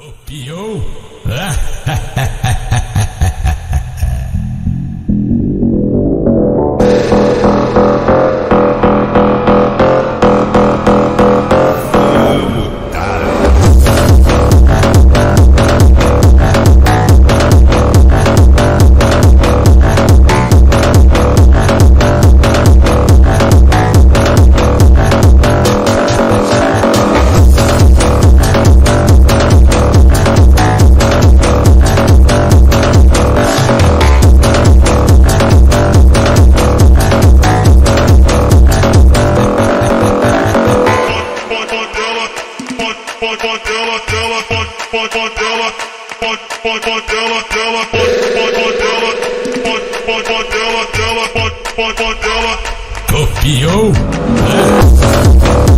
Copiou? Copiou? Agora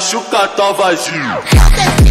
treta, vou machucar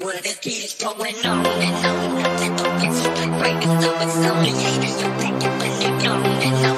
Well, this beat is going on and on. Let's go get stupid right and so it's only hating. You think it's been known and on.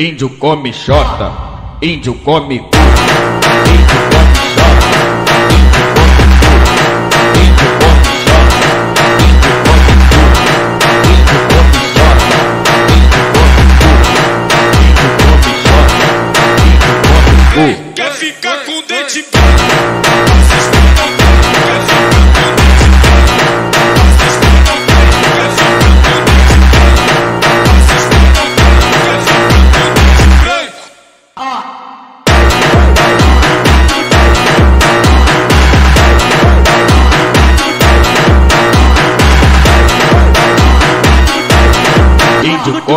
Índio come xota, índio come cu. Índio come xota, índio come cu. Índio come xota, índio come cu. Índio come xota, índio come cu. Índio come xota, índio come cu. Quer ficar com dente branco? Passa esperma. Quer ficar com dente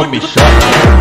Índio come xota,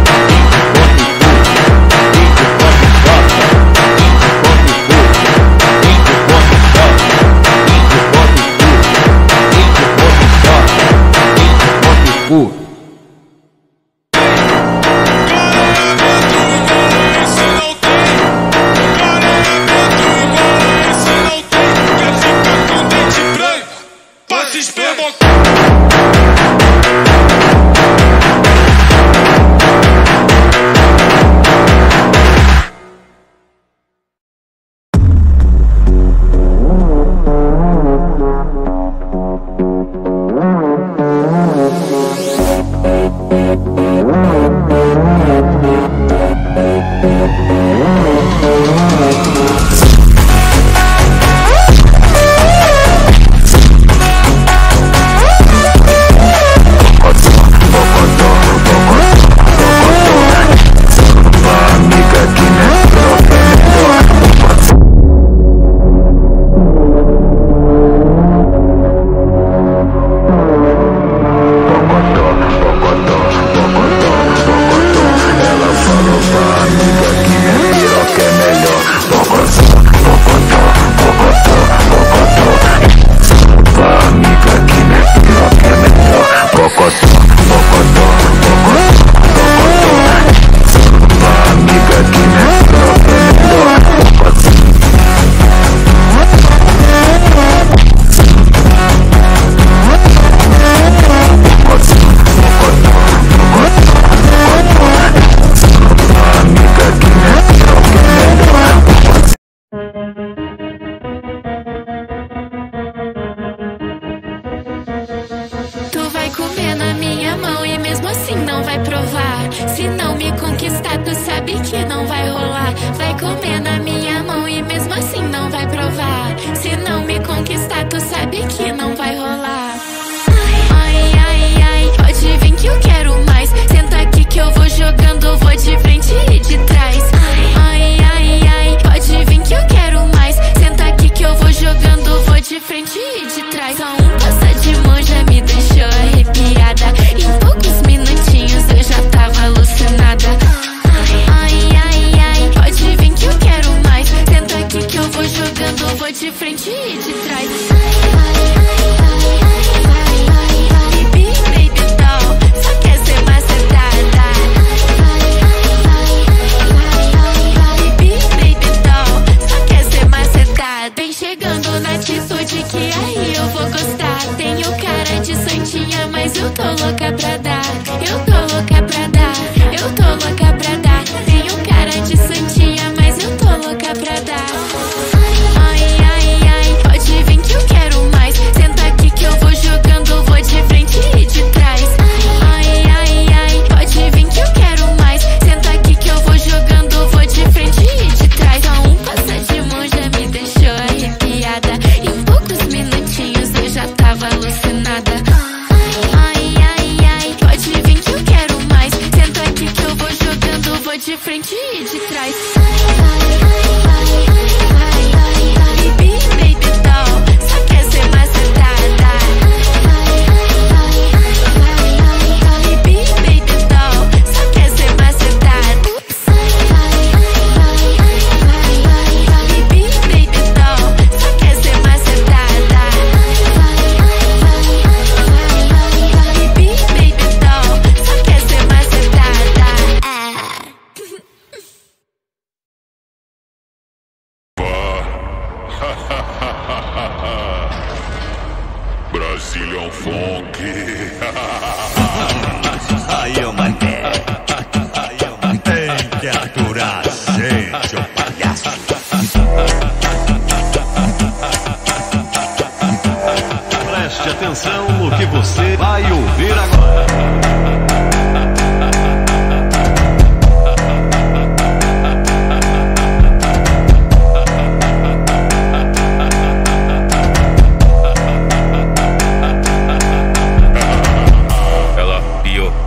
não vai rolar. Ai, ai, ai, pode vir que eu quero mais. Senta aqui que eu vou jogando, vou de frente e de trás. Ai, ai, ai, pode vir que eu quero mais. Senta aqui que eu vou jogando, vou de frente e de trás. Só um passa de mão já me deixou arrepiada. Em poucos minutinhos eu já tava alucinada. Pode vir que eu quero mais. Senta aqui que eu vou jogando, vou de frente e de trás.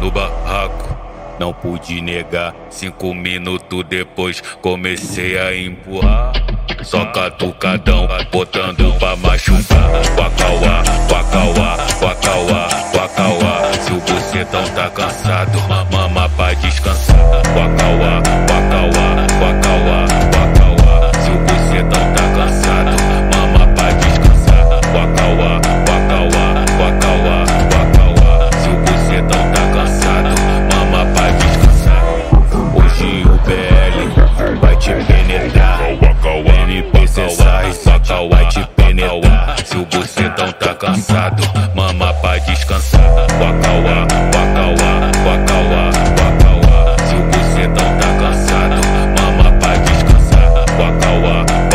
no barraco. Não pude negar, cinco minutos depois comecei a empurrar. Só catucadão, botando pra machucar. Quacauá, quacauá, quacauá, quacauá. Se o bucetão tá cansado, mama pra descansar. Quacauá, quacauá. cansado, mama pra descansar. Guacauá, guacauá, guacauá, guacauá. Se o bucetão tá cansado, mama pra descansar. Guacauá, guacauá.